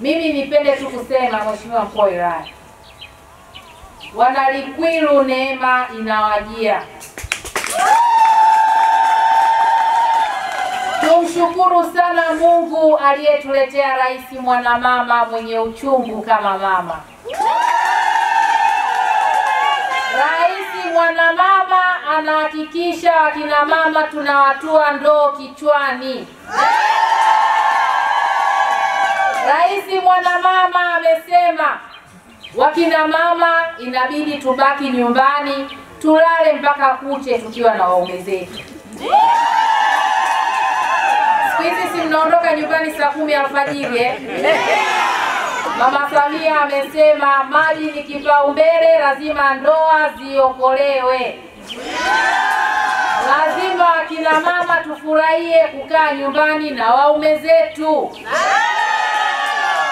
Mimi nipende tu kusema Mheshimiwa mkuu wa wilaya, Wanalikwilu neema inawajia. Tumshukuru sana Mungu aliyetuletea rais mwanamama mwenye uchungu kama mama. Rais mwanamama anahakikisha wakina mama tunawatua ndoo kichwani. Rais mwanamama amesema wakina mama inabidi tubaki nyumbani tulale mpaka kuche tukiwa na waume zetu. Siku hizi si mnaondoka nyumbani saa kumi alfajiri eh? Mama Samia amesema maji ni kipaumbele, lazima ndoa ziokolewe. Lazima akina mama tufurahie kukaa nyumbani na waume zetu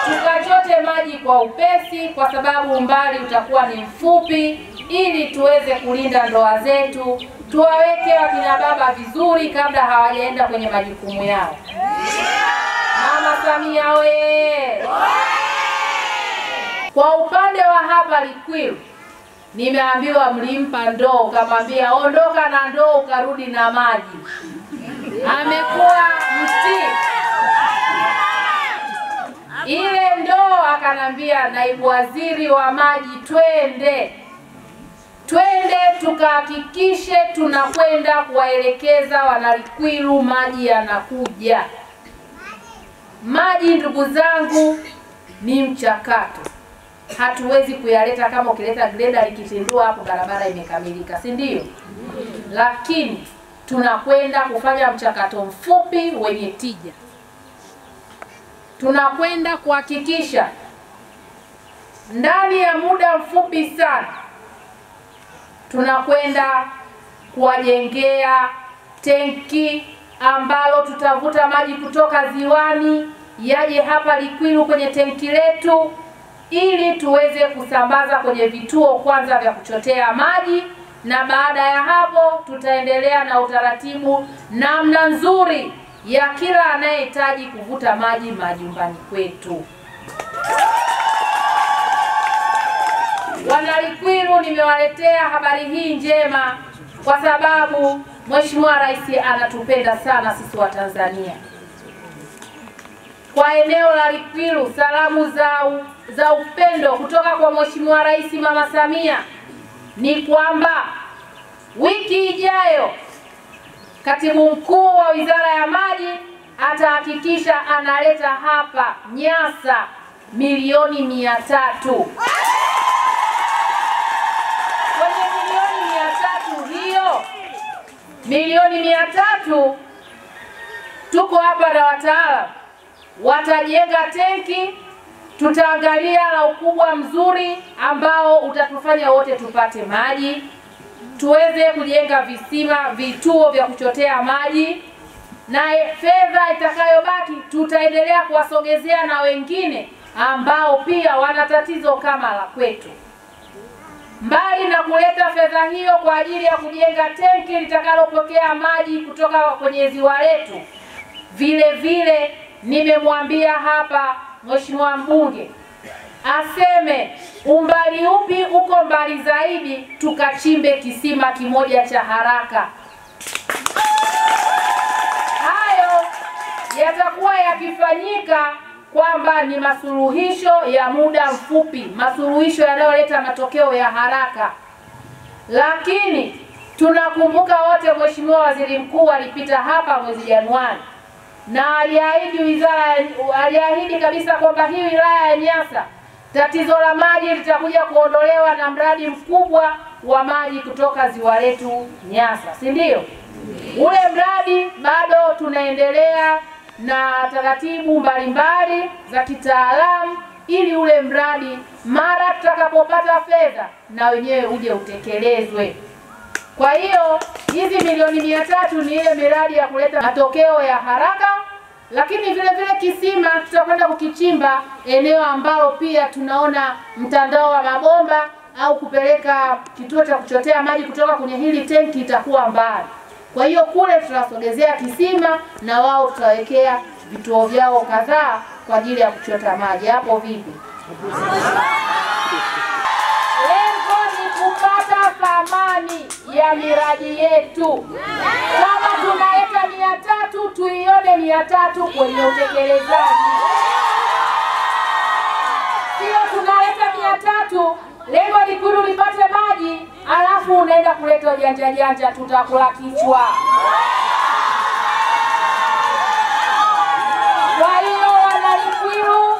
tukachote maji kwa upesi, kwa sababu umbali utakuwa ni mfupi, ili tuweze kulinda ndoa zetu. Tuwaweke wakina baba vizuri kabla hawajaenda kwenye majukumu yao. Mama Samia oye! Kwa upande wa hapa Likwilu, nimeambiwa mlimpa ndoo, ukamwambia ondoka na ndoo ukarudi na maji. Amekuwa mtii ile ndoo akanambia, naibu waziri wa maji, twende twende tukahakikishe tunakwenda kuwaelekeza Wanalikwilu maji yanakuja. Maji ndugu zangu ni mchakato, hatuwezi kuyaleta kama ukileta greda likitindua hapo barabara imekamilika, si ndio? Lakini tunakwenda kufanya mchakato mfupi wenye tija tunakwenda kuhakikisha ndani ya muda mfupi sana tunakwenda kuwajengea tenki ambalo tutavuta maji kutoka ziwani yaje hapa Likwilu kwenye tenki letu, ili tuweze kusambaza kwenye vituo kwanza vya kuchotea maji, na baada ya hapo tutaendelea na utaratibu namna nzuri ya kila anayehitaji kuvuta maji majumbani kwetu. Nimewaletea habari hii njema kwa sababu Mheshimiwa Rais anatupenda sana sisi wa Tanzania. Kwa eneo la Lipilu, salamu za, za upendo kutoka kwa Mheshimiwa Rais Mama Samia ni kwamba wiki ijayo Katibu mkuu wa Wizara ya Maji atahakikisha analeta hapa Nyasa milioni mia tatu. Kwenye milioni mia tatu hiyo, milioni mia tatu tuko hapa na wataalamu watajenga tenki, tutaangalia la ukubwa mzuri ambao utatufanya wote tupate maji tuweze kujenga visima, vituo vya kuchotea maji, na fedha itakayobaki tutaendelea kuwasogezea na wengine ambao pia wana tatizo kama la kwetu. Mbali na kuleta fedha hiyo kwa ajili ya kujenga tenki litakalopokea maji kutoka kwenye ziwa letu, vile vile nimemwambia hapa Mheshimiwa mbunge aseme umbali upi uko mbali zaidi, tukachimbe kisima kimoja cha haraka. Hayo yatakuwa yakifanyika kwamba ni masuluhisho ya muda mfupi, masuluhisho yanayoleta matokeo ya haraka. Lakini tunakumbuka wote, Mheshimiwa Waziri Mkuu alipita hapa mwezi Januari na aliahidi wizara, aliahidi kabisa kwamba hii wilaya ya Nyasa tatizo la maji litakuja kuondolewa na mradi mkubwa wa maji kutoka ziwa letu Nyasa, si ndio? Ule mradi bado tunaendelea na taratibu mbalimbali za kitaalamu ili ule mradi mara tutakapopata fedha na wenyewe uje utekelezwe. Kwa hiyo hizi milioni mia tatu ni ile miradi ya kuleta matokeo ya haraka, lakini vile vile kisima tutakwenda kukichimba eneo ambalo pia tunaona mtandao wa mabomba au kupeleka kituo cha kuchotea maji kutoka kwenye hili tenki itakuwa mbali. Kwa hiyo kule tunasogezea kisima na wao tutawekea vituo vyao kadhaa kwa ajili ya kuchota maji. Hapo vipi? Lengo ni kupata thamani ya miradi yetu. Kama tunaleta mia tatu, tuione mia tatu kwenye utekelezaji, sio tunaleta mia tatu lengo likuru lipate maji, alafu unaenda kuleta janja janja, tutakula kichwa. Kwa hiyo wanalikiru,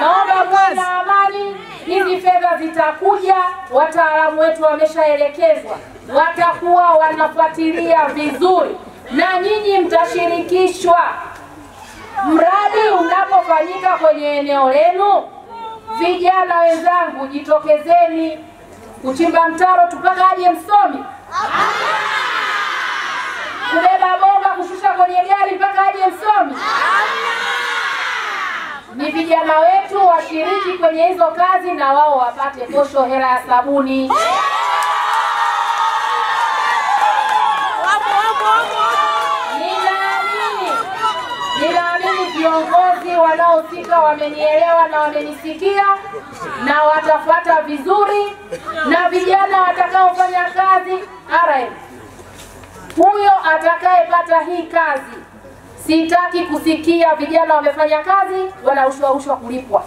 naomba muwe na amani. Hizi fedha zitakuja, wataalamu wetu wameshaelekezwa, watakuwa wanafuatilia vizuri, na nyinyi mtashirikishwa. Mradi unapofanyika kwenye eneo lenu, vijana wenzangu, jitokezeni kuchimba mtaro tupaka aje msomi, kubeba bomba kushusha kwenye gari mpaka aje msomi ni vijana wetu washiriki kwenye hizo kazi na wao wapate posho hela ya sabuni. Ninaamini ninaamini viongozi wanaohusika wamenielewa na wamenisikia na watafuata vizuri, na vijana watakaofanya kazi RM, huyo atakayepata hii kazi Sitaki kusikia vijana wamefanya kazi wanaushwaushwa kulipwa kulipwa.